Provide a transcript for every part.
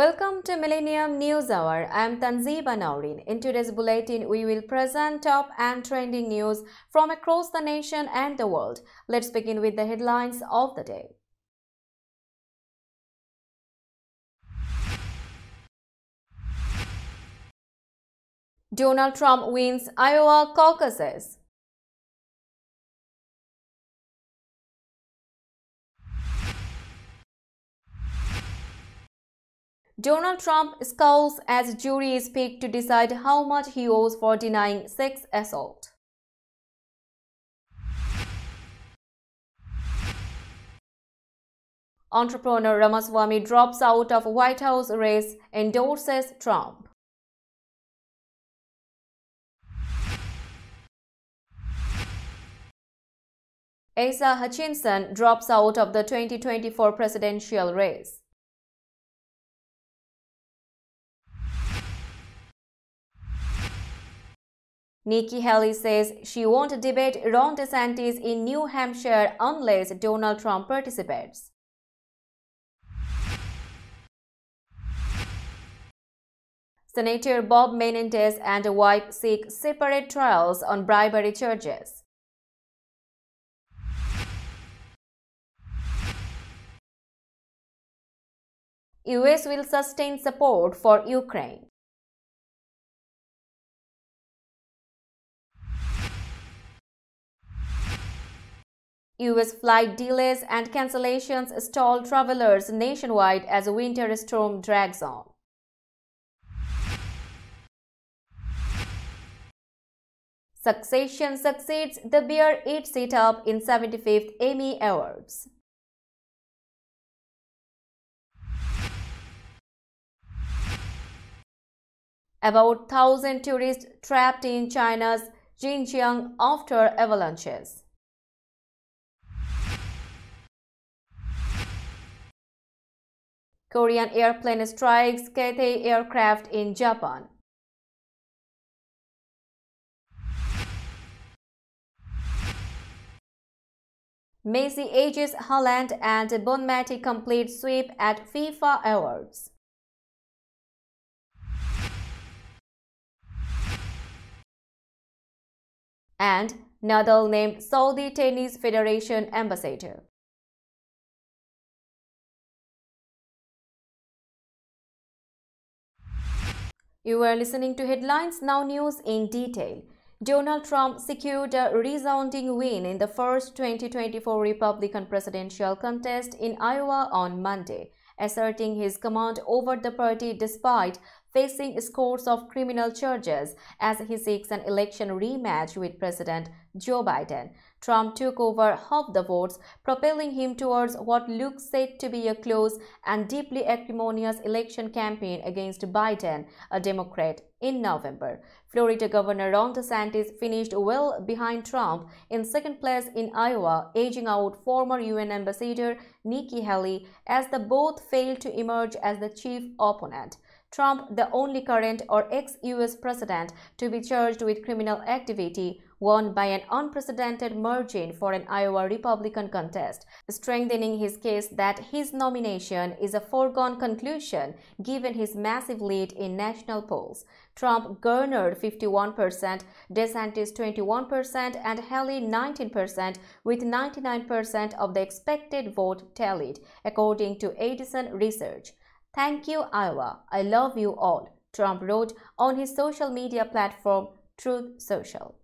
Welcome to Millennium News Hour. I am Tanziba Naurin. In today's bulletin, we will present top and trending news from across the nation and the world. Let's begin with the headlines of the day. Donald Trump wins Iowa caucuses. Donald Trump scowls as jury is picked to decide how much he owes for denying sex assault. Entrepreneur Ramaswamy drops out of White House race, endorses Trump. Asa Hutchinson drops out of the 2024 presidential race. Nikki Haley says she won't debate Ron DeSantis in New Hampshire unless Donald Trump participates. Senator Bob Menendez and wife seek separate trials on bribery charges. US will sustain support for Ukraine. US flight delays and cancellations stall travelers nationwide as a winter storm drags on. Succession succeeds the Bear Eats It Up in 75th Emmy Awards. About 1,000 tourists trapped in China's Xinjiang after avalanches. Korean airplane strikes Cathay aircraft in Japan. Messi ages Haaland and Bonmati complete sweep at FIFA Awards. And Nadal named Saudi Tennis Federation ambassador. You are listening to Headlines Now News in detail. Donald Trump secured a resounding win in the first 2024 Republican presidential contest in Iowa on Monday, asserting his command over the party despite facing scores of criminal charges as he seeks an election rematch with President Joe Biden. Trump took over half the votes, propelling him towards what looks set to be a close and deeply acrimonious election campaign against Biden, a Democrat, in November. Florida Governor Ron DeSantis finished well behind Trump in second place in Iowa, edging out former UN Ambassador Nikki Haley as the both failed to emerge as the chief opponent. Trump, the only current or ex-US president to be charged with criminal activity, won by an unprecedented margin for an Iowa Republican contest, strengthening his case that his nomination is a foregone conclusion given his massive lead in national polls. Trump garnered 51%, DeSantis 21%, and Haley 19%, with 99% of the expected vote tallied, according to Edison Research. Thank you, Iowa. I love you all, Trump wrote on his social media platform Truth Social.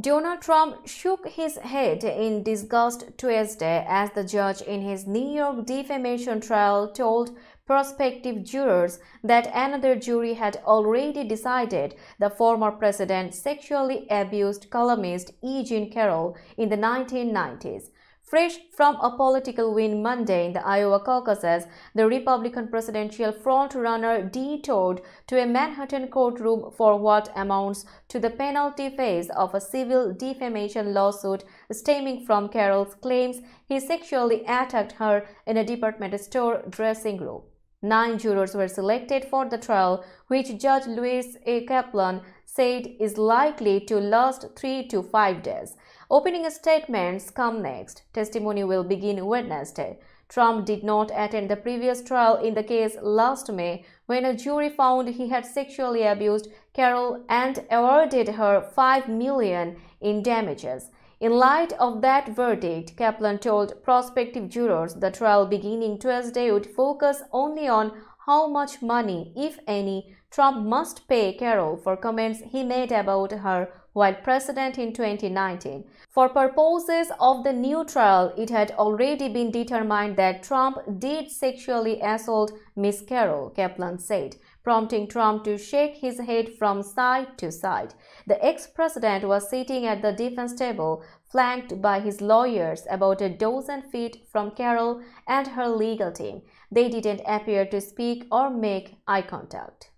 Donald Trump shook his head in disgust Tuesday as the judge in his New York defamation trial told prospective jurors that another jury had already decided the former president sexually abused columnist E. Jean Carroll in the 1990s. Fresh from a political win Monday in the Iowa caucuses, the Republican presidential frontrunner detoured to a Manhattan courtroom for what amounts to the penalty phase of a civil defamation lawsuit stemming from Carroll's claims he sexually attacked her in a department store dressing room. Nine jurors were selected for the trial, which Judge Lewis A. Kaplan said is likely to last three to five days. Opening statements come next. Testimony will begin Wednesday. Trump did not attend the previous trial in the case last May when a jury found he had sexually abused Carroll and awarded her 5 million in damages. In light of that verdict, Kaplan told prospective jurors the trial beginning Tuesday would focus only on how much money, if any, Trump must pay Carroll for comments he made about her while president in 2019. For purposes of the new trial, it had already been determined that Trump did sexually assault Miss Carroll, Kaplan said, prompting Trump to shake his head from side to side. The ex-president was sitting at the defense table, flanked by his lawyers about a dozen feet from Carroll and her legal team. They didn't appear to speak or make eye contact.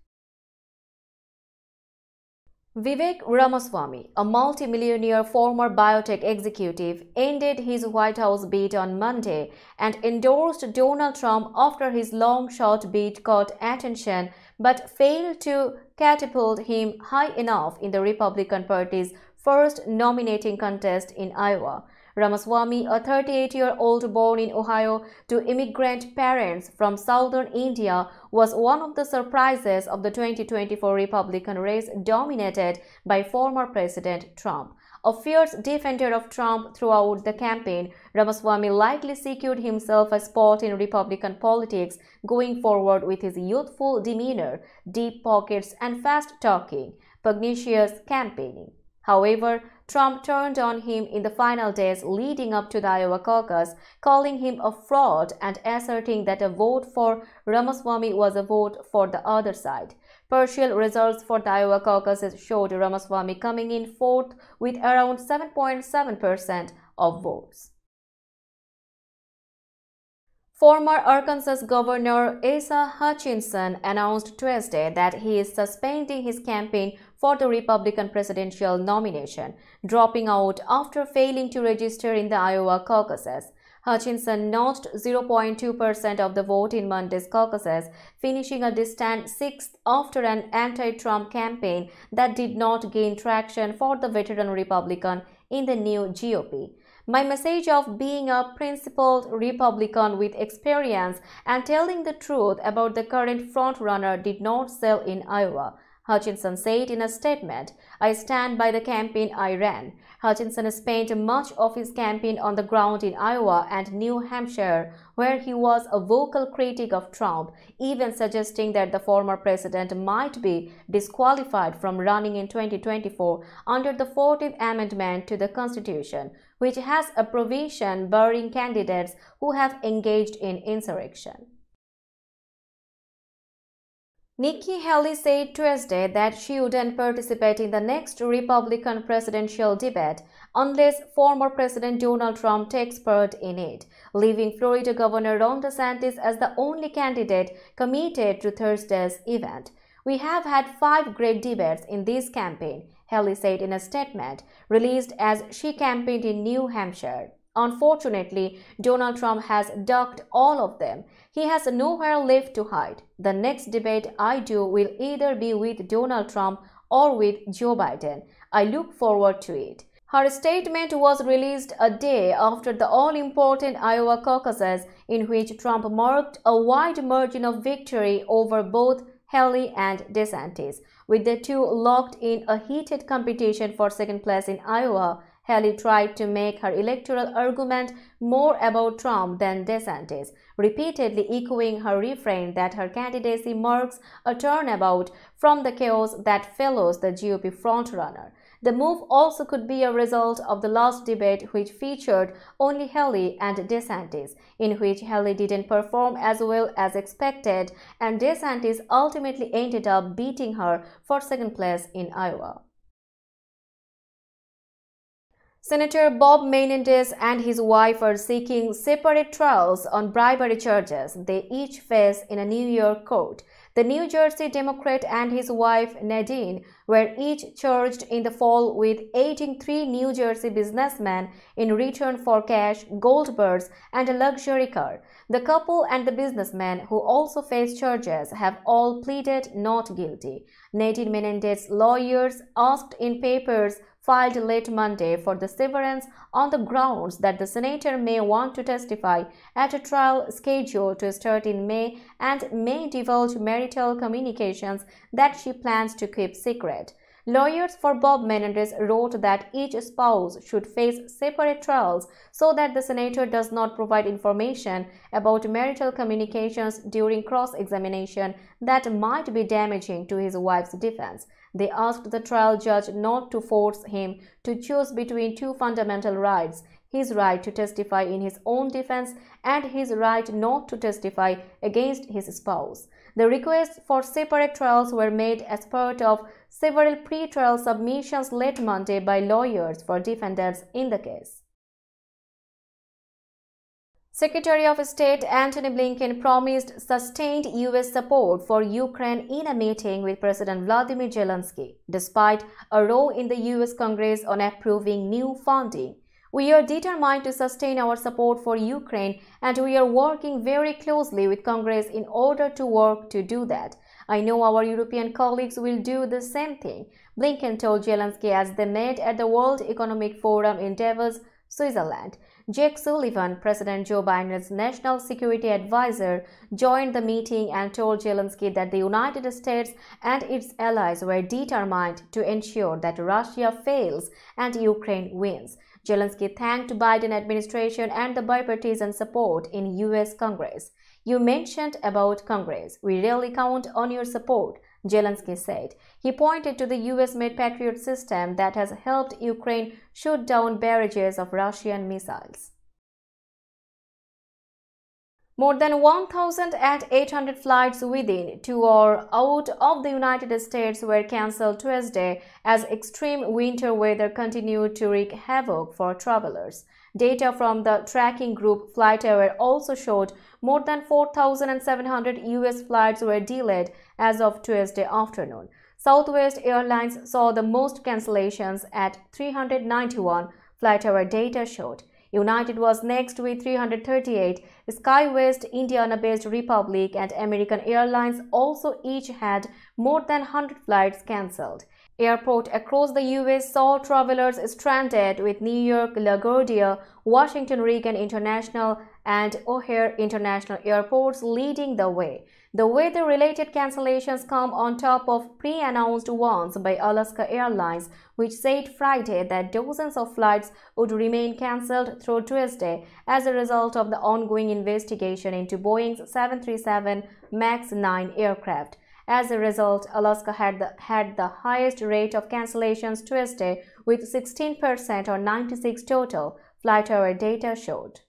Vivek Ramaswamy, a multimillionaire former biotech executive, ended his White House bid on Monday and endorsed Donald Trump after his long shot bid caught attention but failed to catapult him high enough in the Republican Party's first nominating contest in Iowa. Ramaswamy, a 38-year-old born in Ohio to immigrant parents from southern India, was one of the surprises of the 2024 Republican race dominated by former President Trump. A fierce defender of Trump throughout the campaign, Ramaswamy likely secured himself a spot in Republican politics going forward with his youthful demeanor, deep pockets and fast talking, pugnacious campaigning. However, Trump turned on him in the final days leading up to the Iowa caucus, calling him a fraud and asserting that a vote for Ramaswamy was a vote for the other side. Partial results for the Iowa caucuses showed Ramaswamy coming in fourth with around 7.7% of votes. Former Arkansas Governor Asa Hutchinson announced Tuesday that he is suspending his campaign for the Republican presidential nomination, dropping out after failing to register in the Iowa caucuses. Hutchinson notched 0.2% of the vote in Monday's caucuses, finishing a distant sixth after an anti-Trump campaign that did not gain traction for the veteran Republican in the new GOP. My message of being a principled Republican with experience and telling the truth about the current frontrunner did not sell in Iowa. Hutchinson said in a statement, I stand by the campaign I ran. Hutchinson spent much of his campaign on the ground in Iowa and New Hampshire, where he was a vocal critic of Trump, even suggesting that the former president might be disqualified from running in 2024 under the 14th Amendment to the Constitution, which has a provision barring candidates who have engaged in insurrection. Nikki Haley said Tuesday that she wouldn't participate in the next Republican presidential debate unless former President Donald Trump takes part in it, leaving Florida Governor Ron DeSantis as the only candidate committed to Thursday's event. We have had five great debates in this campaign, Haley said in a statement released as she campaigned in New Hampshire. Unfortunately, Donald Trump has ducked all of them. He has nowhere left to hide. The next debate I do will either be with Donald Trump or with Joe Biden. I look forward to it. Her statement was released a day after the all-important Iowa caucuses in which Trump marked a wide margin of victory over both Haley and DeSantis, with the two locked in a heated competition for second place in Iowa Haley tried to make her electoral argument more about Trump than DeSantis, repeatedly echoing her refrain that her candidacy marks a turnabout from the chaos that follows the GOP frontrunner. The move also could be a result of the last debate which featured only Haley and DeSantis, in which Haley didn't perform as well as expected and DeSantis ultimately ended up beating her for second place in Iowa. Senator Bob Menendez and his wife are seeking separate trials on bribery charges they each face in a New York court. The New Jersey Democrat and his wife Nadine were each charged in the fall with aiding three New Jersey businessmen in return for cash, gold bars, and a luxury car. The couple and the businessman, who also face charges, have all pleaded not guilty. Nadine Menendez's lawyers asked in papers filed late Monday for the severance on the grounds that the senator may want to testify at a trial scheduled to start in May and may divulge marital communications that she plans to keep secret. Lawyers for Bob Menendez wrote that each spouse should face separate trials so that the senator does not provide information about marital communications during cross-examination that might be damaging to his wife's defense. They asked the trial judge not to force him to choose between two fundamental rights his right to testify in his own defense and his right not to testify against his spouse. The requests for separate trials were made as part of several pre-trial submissions late Monday by lawyers for defendants in the case. Secretary of State Antony Blinken promised sustained U.S. support for Ukraine in a meeting with President Vladimir Zelensky, despite a row in the U.S. Congress on approving new funding. We are determined to sustain our support for Ukraine and we are working very closely with Congress in order to work to do that. I know our European colleagues will do the same thing, Blinken told Zelensky as they met at the World Economic Forum in Davos, Switzerland. Jake Sullivan, President Joe Biden's national security advisor, joined the meeting and told Zelensky that the United States and its allies were determined to ensure that Russia fails and Ukraine wins. Zelensky thanked the Biden administration and the bipartisan support in US Congress. You mentioned about Congress. We really count on your support. Zelensky said. He pointed to the US-made Patriot system that has helped Ukraine shoot down barrages of Russian missiles. More than 1,800 flights within, to or out of the United States were cancelled Tuesday as extreme winter weather continued to wreak havoc for travelers. Data from the tracking group FlightAware also showed more than 4,700 US flights were delayed as of Tuesday afternoon. Southwest Airlines saw the most cancellations at 391, FlightAware data showed. United was next with 338. SkyWest, Indiana-based Republic and American Airlines also each had more than 100 flights cancelled. Airport across the U.S. saw travelers stranded with New York LaGuardia, Washington Reagan International and O'Hare International airports leading the way. The weather-related cancellations come on top of pre-announced ones by Alaska Airlines, which said Friday that dozens of flights would remain cancelled through Tuesday as a result of the ongoing investigation into Boeing's 737 MAX 9 aircraft. As a result, Alaska had the, had the highest rate of cancellations Tuesday with 16% or 96 total, FlightAware data showed.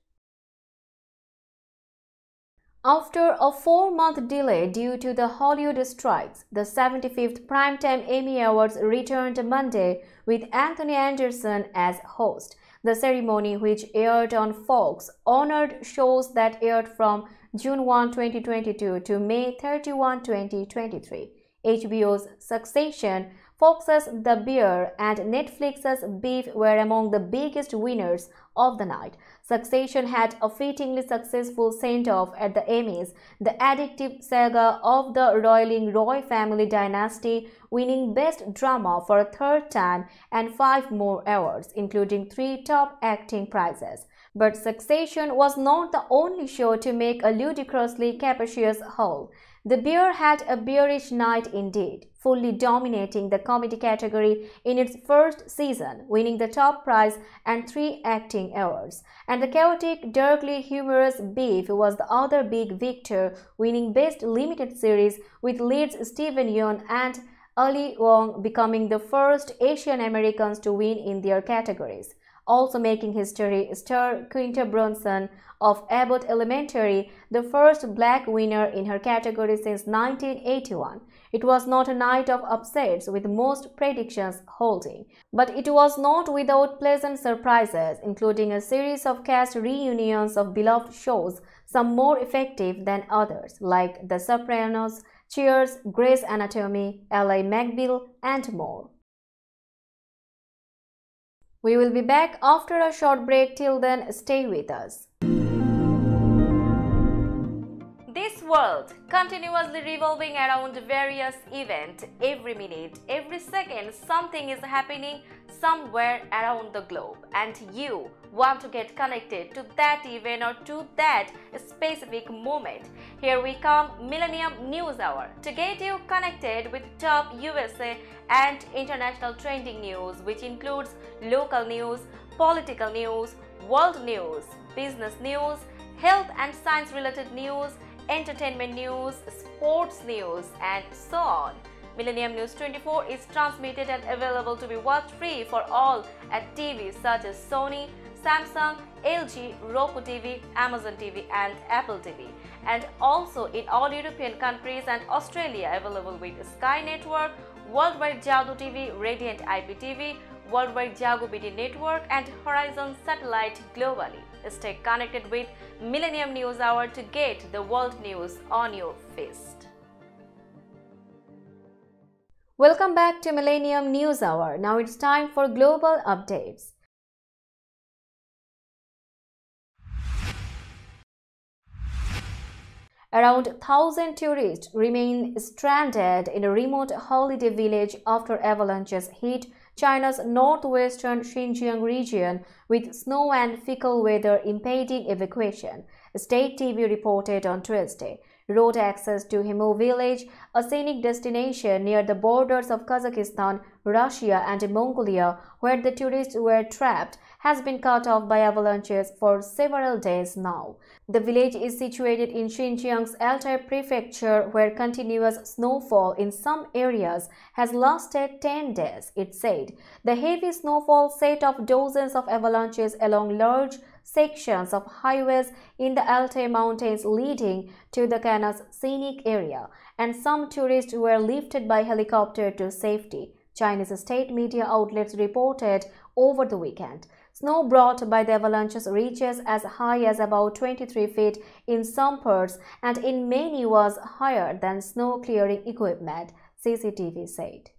After a four-month delay due to the Hollywood strikes, the 75th Primetime Emmy Awards returned Monday with Anthony Anderson as host. The ceremony, which aired on Fox, honored shows that aired from June 1, 2022 to May 31, 2023. HBO's Succession, Fox's The Bear, and Netflix's Beef were among the biggest winners of the night. Succession had a fittingly successful send-off at the Emmys, the addictive saga of the roiling Roy family dynasty, winning Best Drama for a third time and five more awards, including three top acting prizes. But Succession was not the only show to make a ludicrously capacious haul. The Bear had a bearish night indeed, fully dominating the comedy category in its first season, winning the top prize and three acting awards. And the chaotic, darkly humorous Beef was the other big victor, winning Best Limited Series with leads Steven Yeun and Ali Wong becoming the first Asian Americans to win in their categories. Also making history, star Quinta Brunson of Abbott Elementary, the first black winner in her category since 1981. It was not a night of upsets with most predictions holding, but it was not without pleasant surprises, including a series of cast reunions of beloved shows, some more effective than others, like The Sopranos, Cheers, Grey's Anatomy, Ally McBeal, and more. We will be back after a short break. Till then, stay with us. World, continuously revolving around various events, every minute, every second, something is happening somewhere around the globe, and you want to get connected to that event or to that specific moment. Here we come, Millennium News Hour, to get you connected with top USA and international trending news, which includes local news, political news, world news, business news, health and science related news, entertainment news, sports news, and so on. Millennium News 24 is transmitted and available to be watched free for all at TVs such as Sony, Samsung, LG, Roku TV, Amazon TV and Apple TV and also in all European countries and Australia available with Sky Network, Worldwide Jadoo TV, Radiant IPTV, Worldwide Jago BD Network and Horizon Satellite globally. Stay connected with Millennium News Hour to get the world news on your fist. Welcome back to Millennium News Hour. Now it's time for global updates. Around 1,000 tourists remain stranded in a remote holiday village after avalanches hit China's northwestern Xinjiang region with snow and fickle weather impeding evacuation, state TV reported on Tuesday. Road access to Hemu village, a scenic destination near the borders of Kazakhstan, Russia and Mongolia, where the tourists were trapped, has been cut off by avalanches for several days now. The village is situated in Xinjiang's Altai prefecture where continuous snowfall in some areas has lasted 10 days, it said. The heavy snowfall set off dozens of avalanches along large sections of highways in the Altai Mountains leading to the Kanas scenic area, and some tourists were lifted by helicopter to safety. Chinese state media outlets reported over the weekend. Snow brought by the avalanches reaches as high as about 23 feet in some parts and in many was higher than snow clearing equipment, CCTV said.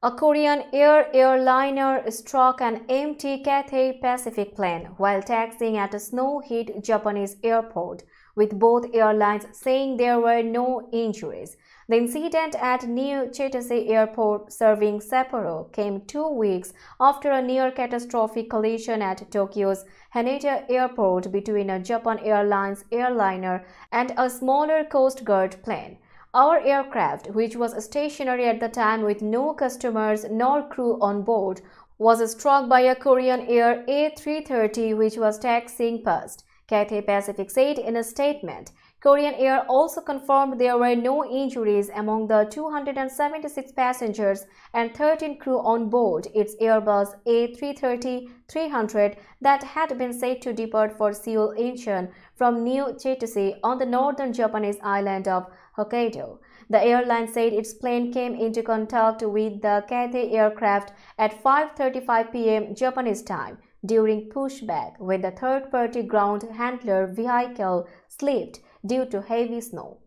A Korean air airliner struck an empty Cathay Pacific plane while taxiing at a snow-hit Japanese airport, with both airlines saying there were no injuries. The incident at New Chitose Airport serving Sapporo came two weeks after a near-catastrophic collision at Tokyo's Haneda Airport between a Japan Airlines airliner and a smaller Coast Guard plane. Our aircraft, which was stationary at the time with no customers nor crew on board, was struck by a Korean Air A330 which was taxiing past, Cathay Pacific said in a statement. Korean Air also confirmed there were no injuries among the 276 passengers and 13 crew on board its Airbus A330-300 that had been set to depart for Seoul Incheon from New Chitose on the northern Japanese island of Hokkaido. The airline said its plane came into contact with the Cathay aircraft at 5.35 p.m. Japanese time during pushback when the third-party ground handler vehicle slipped due to heavy snow.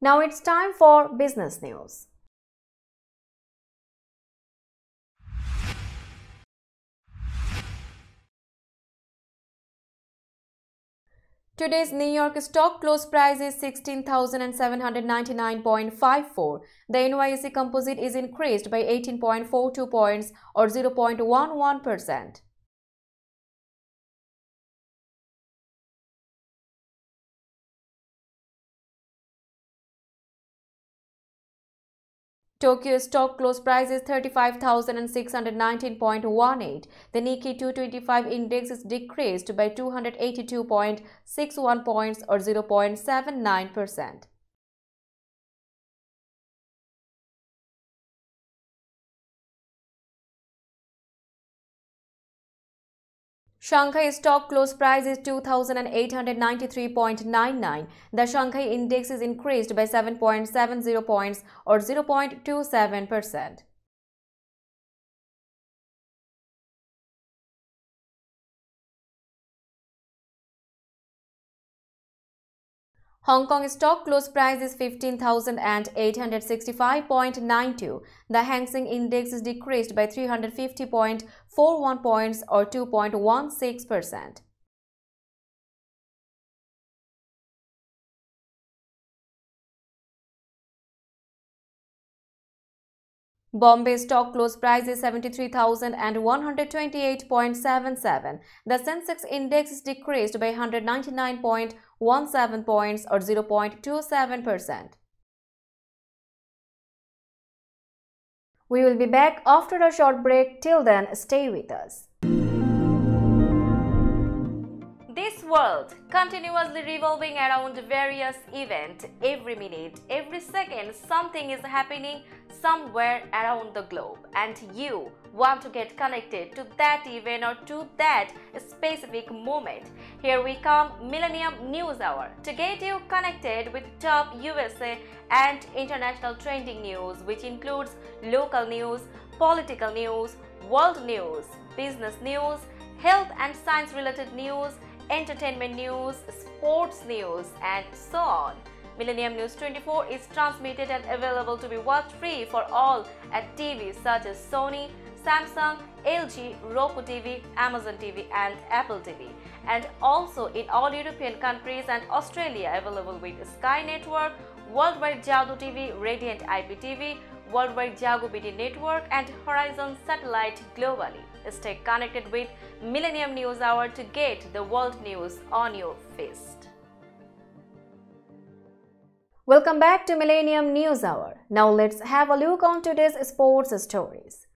Now it's time for business news. Today's New York stock close price is 16,799.54. The NYSE composite is increased by 18.42 points or 0.11%. Tokyo stock close price is 35,619.18. The Nikkei 225 index is decreased by 282.61 points or 0.79%. Shanghai stock close price is 2893.99. The Shanghai index is increased by 7.70 points or 0.27%. Hong Kong stock close price is 15,865.92. The Hang Seng index is decreased by 41 points or 2.16%. Bombay stock close price is 73,128.77. The Sensex index is decreased by 199.17 points or 0.27%. We will be back after a short break. Till then, stay with us. This world continuously revolving around various events. Every minute, every second, something is happening somewhere around the globe and you want to get connected to that event or to that specific moment. Here we come Millennium News Hour to get you connected with top USA and international trending news which includes local news, political news, world news, business news, health and science related news, entertainment news, sports news and so on. Millennium News 24 is transmitted and available to be watched free for all at TVs such as Sony, Samsung, LG, Roku TV, Amazon TV and Apple TV and also in all European countries and Australia available with Sky Network, Worldwide Jago TV, Radiant IPTV, Worldwide Jago BD Network and Horizon Satellite globally. Stay connected with Millennium News Hour to get the world news on your fist. Welcome back to Millennium News Hour. Now let's have a look on today's sports stories.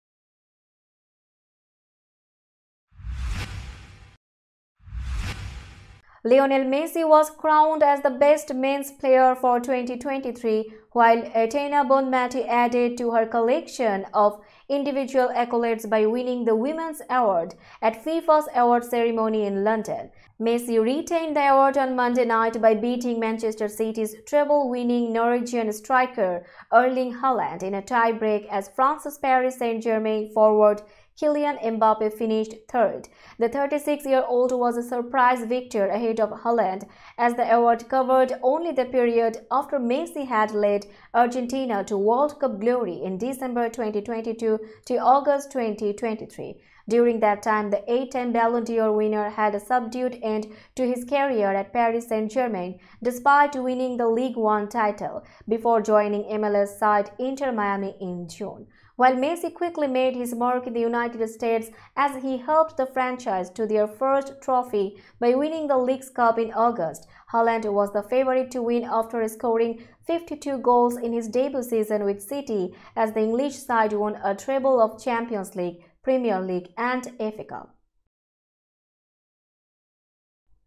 Lionel Messi was crowned as the best men's player for 2023, while Aitana Bonmatí added to her collection of individual accolades by winning the Women's Award at FIFA's award ceremony in London. Messi retained the award on Monday night by beating Manchester City's treble-winning Norwegian striker Erling Haaland in a tie-break as France's Paris Saint-Germain forward Kylian Mbappe finished third. The 36-year-old was a surprise victor ahead of Haaland, as the award covered only the period after Messi had led Argentina to World Cup glory in December 2022 to August 2023. During that time, the eight-time Ballon d'Or winner had a subdued end to his career at Paris Saint-Germain despite winning the League One title before joining MLS side Inter Miami in June while Messi quickly made his mark in the United States as he helped the franchise to their first trophy by winning the League's Cup in August. Haaland was the favorite to win after scoring 52 goals in his debut season with City as the English side won a treble of Champions League, Premier League and FA Cup.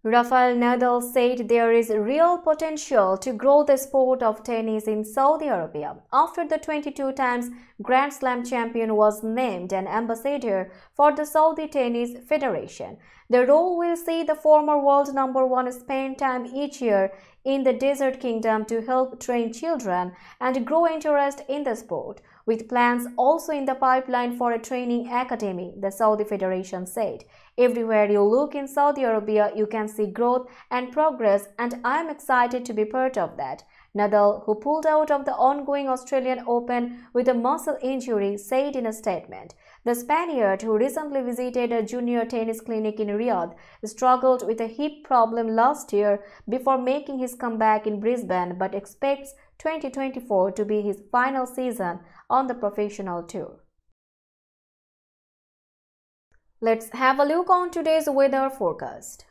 Rafael Nadal said there is real potential to grow the sport of tennis in Saudi Arabia after the 22 times Grand Slam champion was named an ambassador for the Saudi Tennis Federation. The role will see the former world number one spend time each year in the Desert Kingdom to help train children and grow interest in the sport, with plans also in the pipeline for a training academy, the Saudi Federation said. Everywhere you look in Saudi Arabia, you can see growth and progress, and I am excited to be part of that. Nadal, who pulled out of the ongoing Australian Open with a muscle injury, said in a statement. The Spaniard, who recently visited a junior tennis clinic in Riyadh, struggled with a hip problem last year before making his comeback in Brisbane but expects 2024 to be his final season on the professional tour. Let's have a look on today's weather forecast.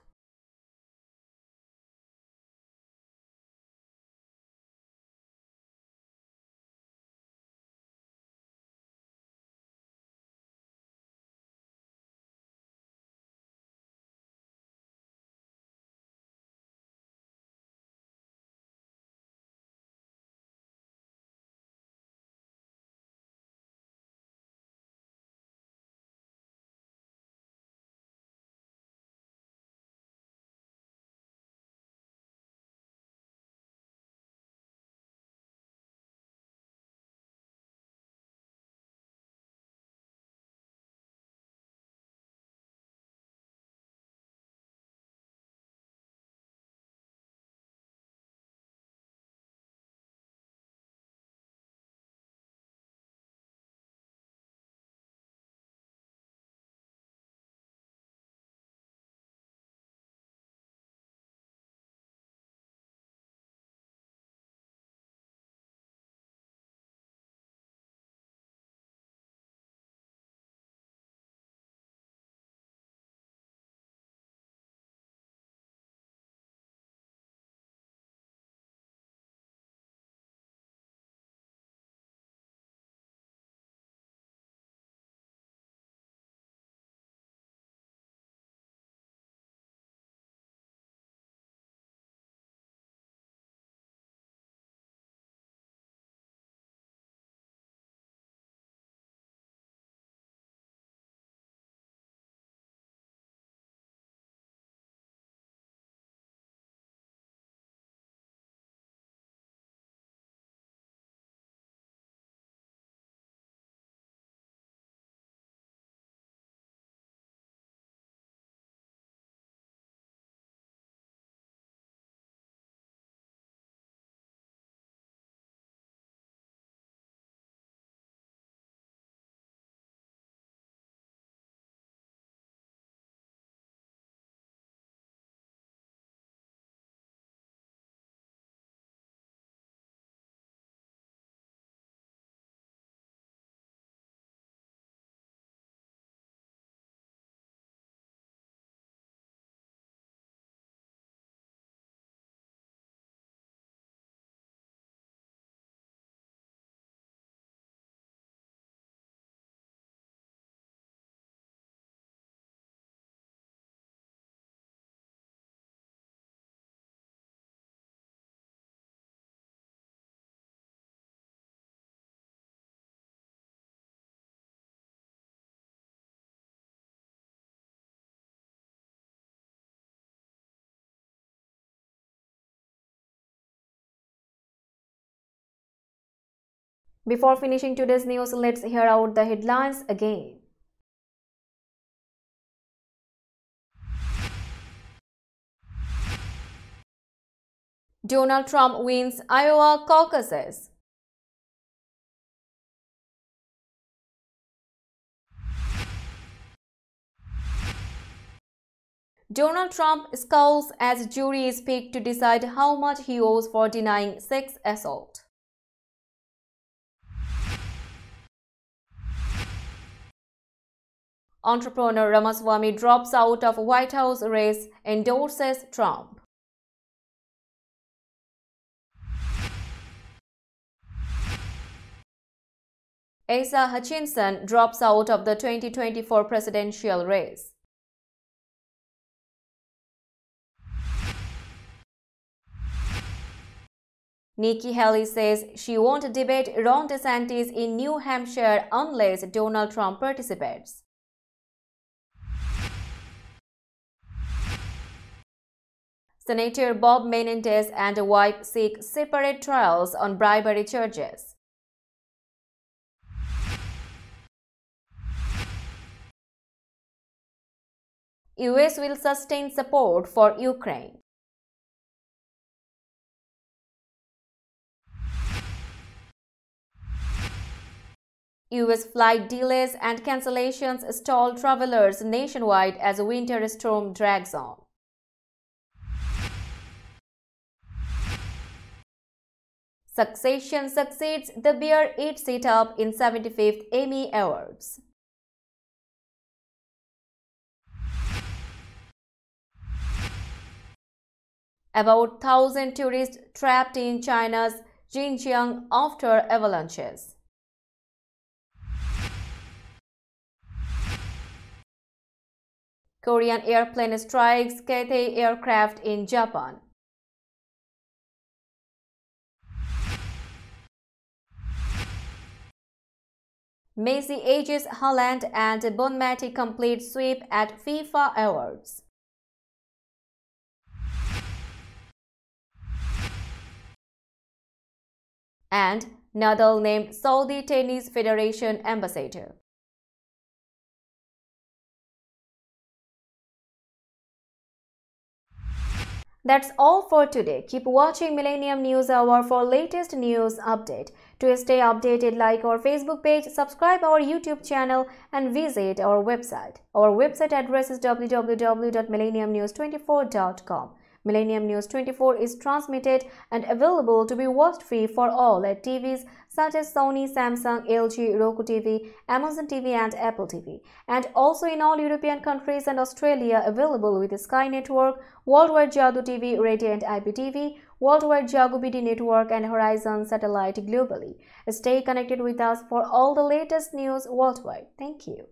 Before finishing today's news, let's hear out the headlines again. Donald Trump wins Iowa caucuses. Donald Trump scowls as jury is picked to decide how much he owes for denying sex assault. Entrepreneur Ramaswamy drops out of White House race, endorses Trump. Asa Hutchinson drops out of the 2024 presidential race. Nikki Haley says she won't debate Ron DeSantis in New Hampshire unless Donald Trump participates. Senator Bob Menendez and wife seek separate trials on bribery charges. US will sustain support for Ukraine. US flight delays and cancellations stall travelers nationwide as a winter storm drags on. Succession succeeds the Eats It Up in 75th Emmy Awards. About 1,000 tourists trapped in China's Xinjiang after avalanches. Korean airplane strikes Cathay aircraft in Japan. Messi ages Haaland and Bonmati complete sweep at FIFA Awards. And Nadal named Saudi Tennis Federation ambassador. That's all for today. Keep watching Millennium News Hour for latest news update. To stay updated, like our Facebook page, subscribe our YouTube channel and visit our website. Our website address is www.millenniumnews24.com. Millennium News 24 is transmitted and available to be watched free for all at TVs such as Sony, Samsung, LG, Roku TV, Amazon TV and Apple TV and also in all European countries and Australia available with Sky Network, Worldwide Jadoo TV, Radiant IPTV, Worldwide Jago Network and Horizon Satellite globally. Stay connected with us for all the latest news worldwide. Thank you.